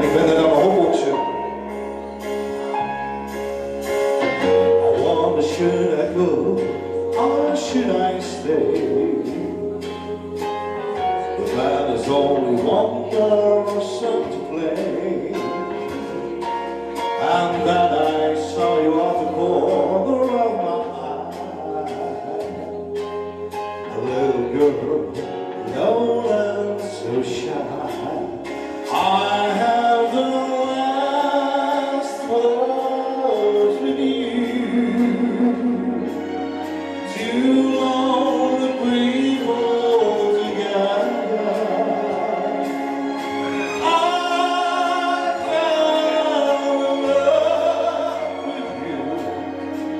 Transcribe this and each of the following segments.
I wonder should I go or should I stay? Only one girl or to play.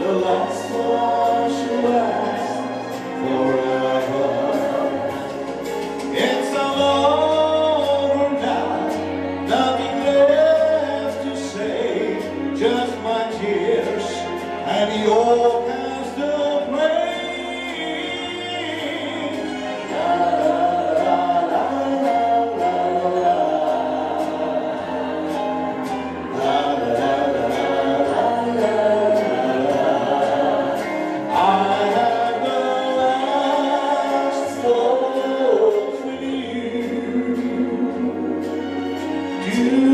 the last one. You.